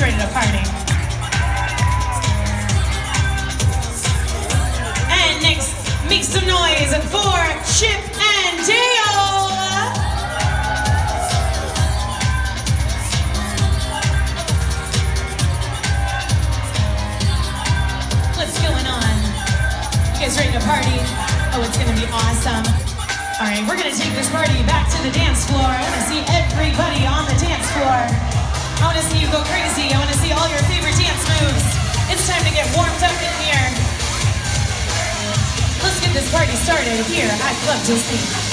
Ready to party? And next, make some noise for Chip and Dale. What's going on? You guys ready to party? Oh, it's gonna be awesome. All right, we're gonna take this party back to the dance floor. I wanna see everybody I wanna see you go crazy. I wanna see all your favorite dance moves. It's time to get warmed up in here. Let's get this party started here at Club Disney.